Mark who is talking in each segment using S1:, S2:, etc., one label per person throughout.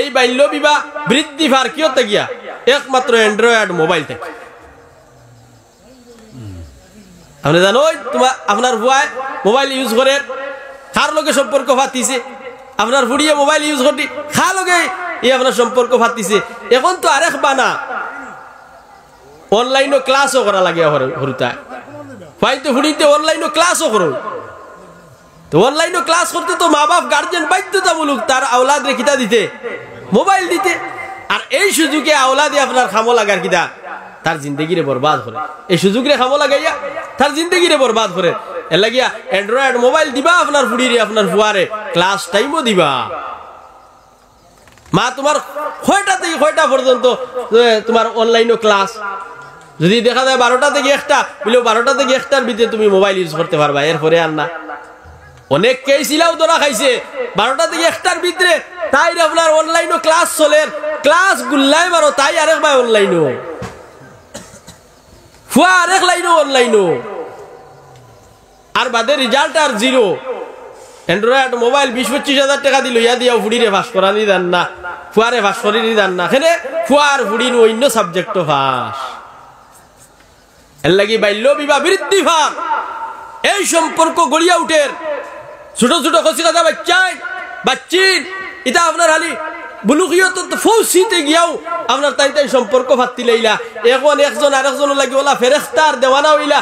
S1: এই বাল্য বিবাহ বৃদ্ধি ভার কি হতে গিয়া একমাত্র অ্যান্ড্রয়েড মোবাইল থেকে আপনি জানো তোমার আপনার বুয়ায় মোবাইল ইউজ করে খার লোকে সম্পর্ক ফাতিছে আপনার ফুড়িয়ে মোবাইল ইউজ করি খা লোকে এই আপনার সম্পর্ক ফাতিছে এখন তো আরেক বানা অনলাইনও ক্লাসও করা লাগে হরুতায় হয়তো তো ফুড়িতে অনলাইনও ক্লাসও করো তো অনলাইনে ক্লাস করতে তো মা বাপ গার্জেন বাধ্যতামূলক তার আওলাদরে কিতা দিতে মোবাইল দিতে আর এই সুযোগে আওলাদে আপনার খামো লাগার কিতা তার জিন্দগিরে বরবাদ করে এই সুযোগরে খামো লাগাইয়া তার জিন্দগিরে বরবাদ করে এর লাগিয়া অ্যান্ড্রয়েড মোবাইল দিবা আপনার ফুড়িরে আপনার ফুয়ারে ক্লাস টাইমও দিবা মা তোমার কয়টা থেকে কয়টা পর্যন্ত তোমার অনলাইনও ক্লাস যদি দেখা যায় বারোটা থেকে একটা বলেও বারোটা থেকে একটার ভিতরে তুমি মোবাইল ইউজ করতে পারবা এরপরে আর না অনেককেই সিলাও ধরা খাইছে বারোটা থেকে একটার ভিতরে তাই আপনার অনলাইনও ক্লাস চলে ক্লাস গুল্লাই মারো তাই আরেক ভাই অনলাইনও ফুয়া আরেক লাইনও অনলাইনও আর বাদে রিজাল্ট আর জিরো অ্যান্ড্রয়েড মোবাইল বিশ পঁচিশ হাজার টাকা দিল ইয়া দিয়া রে ভাস করা দেন না ফুয়ারে ভাস করি দেন না আর ফুয়ার নু অন্য সাবজেক্ট ভাস এর লাগি বাল্য বিবাহ বৃদ্ধি ভাগ এই সম্পর্ক গড়িয়া উঠের ছোট ছোট কচি কাদা বাচ্চাই বাচ্চিন এটা আপনার হালি গিয়াও তাই তাই এখন একজন হইলা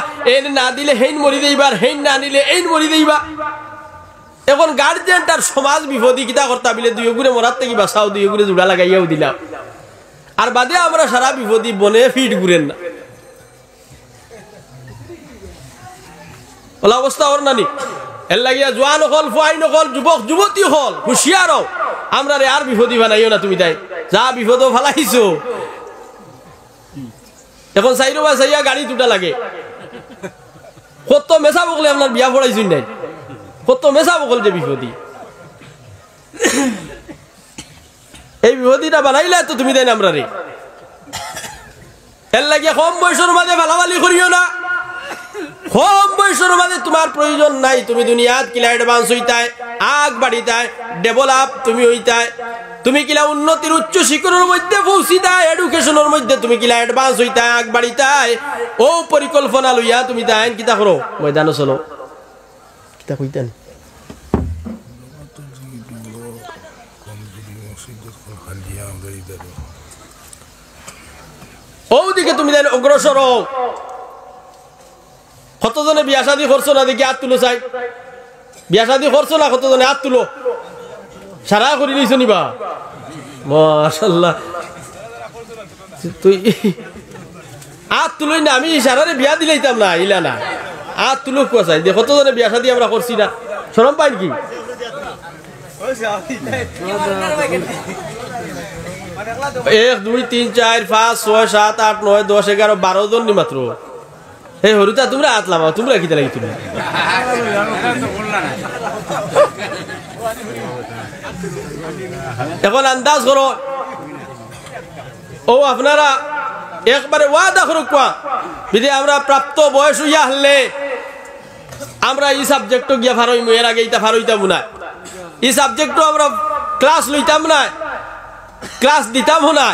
S1: না দিলে হেইন হেইন এখন গার্জেন সমাজ বিপদিকিতা করতা বিলে দুই গুড়ে মরার থেকে বাসাও দুই গুড়ে জোড়া লাগাইয়াও দিলাম আর বাদে আমরা সারা বিপদী বনে ফিট ঘুরেন না অবস্থা ওর নানি এর লাগিয়া জোয়ান হল ফুয়াইন হল যুবক যুবতী হল হুঁশিয়ারও আমরা রে আর বিপদী বানাইও না তুমি তাই যা বিপদ ফালাইছো এখন চাইরো বা চাইয়া গাড়ি দুটা লাগে কত মেচা বকলে আপনার বিয়া পড়াইছুন নাই কত মেচা বকল যে বিপদী এই বিপদীটা বানাইলা তো তুমি তাই আমরা রে এর লাগে কম বয়সের মাঝে ভালাভালি করিও না কম মানুষের মাঝে তোমার প্রয়োজন নাই তুমি দুনিয়াত কিলা অ্যাডভান্স হইতায় আগ বাড়িতায় ডেভেলপ তুমি হইতায় তুমি কিলা উন্নতির উচ্চ শিখরের মধ্যে পৌঁছিতায় এডুকেশনের মধ্যে তুমি কিলা অ্যাডভান্স হইতায় আগ বাড়িতায় ও পরিকল্পনা লইয়া তুমি তাই কিতা করো ময়দানো চলো কিতা কইতেন ওদিকে তুমি অগ্রসর কতজনে বিয়া শাদি করছো না দেখি হাত তুলো চাই বিয়া শাদি করছো না কতজনে হাত তুলো সারা করে নিয়েছো নিবা মাশাল্লাহ তুই হাত তুলোই না আমি সারারে বিয়া দিলাইতাম না ইলা না হাত তুলো কুয়া চাই দেখো বিয়া শাদি আমরা করছি না সরম পাই কি এক দুই তিন চার পাঁচ ছয় সাত আট নয় দশ এগারো বারো জন মাত্র এই হরুতা তোমরা হাত লামাও তোমরা কিতা লাগি তুমি এখন আন্দাজ করো ও আপনারা একবারে ওয়াদা করুক যদি আমরা প্রাপ্ত বয়স হইয়া হলে আমরা এই সাবজেক্ট গিয়া ফারইম এর আগে ইটা ফারইতাম না এই সাবজেক্ট আমরা ক্লাস লইতাম না ক্লাস দিতাম না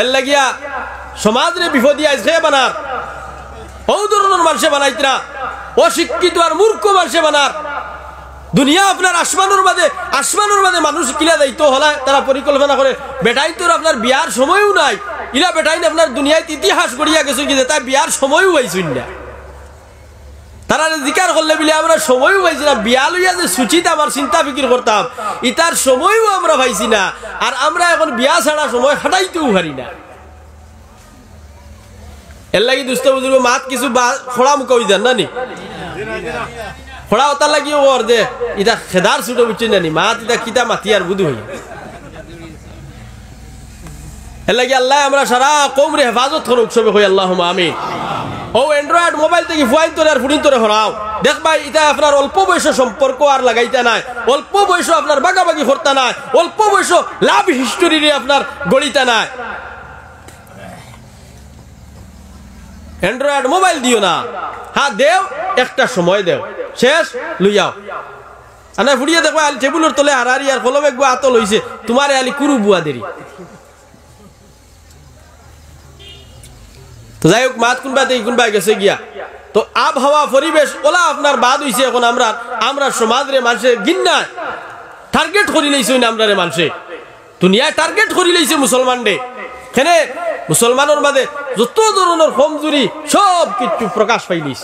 S1: এর লাগিয়া সমাজরে বিপদী আইস বানার ও ধরনের মানুষে না অশিক্ষিত আর মূর্খ মানুষে বানার দুনিয়া আপনার আসমানোর মাঝে আসমানোর মাঝে মানুষ কিলা দায়িত্ব হলে তারা পরিকল্পনা করে বেটাই তোর আপনার বিয়ার সময়ও নাই ইলা বেটাই আপনার দুনিয়ায় ইতিহাস গড়িয়া গেছে কি তাই বিয়ার সময়ও পাইছুন না তারা জিকার করলে বলে আমরা সময়ও পাইছি না বিয়া লইয়া যে সুচিত আমার চিন্তা ফিকির করতাম ইতার সময়ও আমরা পাইছি না আর আমরা এখন বিয়া ছাড়া সময় হাঁটাইতেও পারি না এর লাগি দুষ্ট বুজুর্গ মাত কিছু খোড়া মুখা হই যান নানি খোড়া ওটা লাগি ওর যে এটা খেদার ছুটো বুঝছি নানি মাত এটা কিতা মাতি আর বুধু হই এর লাগি আল্লাহ আমরা সারা কমরে হেফাজত করুক সবে হই আল্লাহ আমি ও অ্যান্ড্রয়েড মোবাইল থেকে ফুয়াইন তোরে আর ফুটিন তোরে হরাও দেখ ভাই এটা আপনার অল্প বয়স সম্পর্ক আর লাগাইতে নাই অল্প বয়স আপনার বাগাবাগি করতে নাই অল্প বয়স লাভ হিস্টোরি আপনার গড়িতে নাই অ্যান্ড্রয়েড মোবাইল দিও না হ্যাঁ দেও একটা সময় দেও শেষ লুইয়াও আনা ফুড়িয়ে দেখো আলি টেবুলের তলে হারারি আর কলমে গুয়া আতল হইছে তোমার আলি কুরু বুয়া দেরি তো যাই হোক মাত কোনবা থেকে কোনবা গেছে গিয়া তো আবহাওয়া পরিবেশ ওলা আপনার বাদ হইছে এখন আমরা আমরা সমাজরে মানুষে গিন্না টার্গেট করি লইছি আমরা রে মানুষে দুনিয়ায় টার্গেট করি লইছে মুসলমান ডে কেনে মুসলমানের মাঝে যত ধরনের কমজুরি সব কিছু প্রকাশ পাইলিস